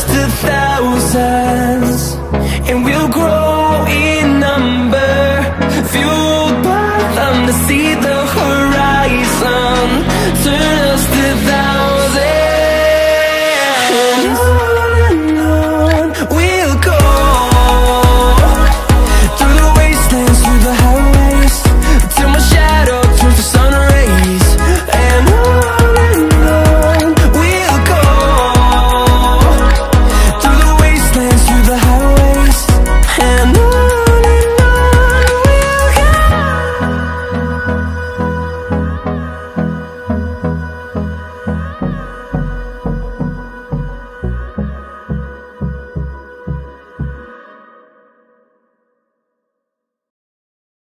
Turn us to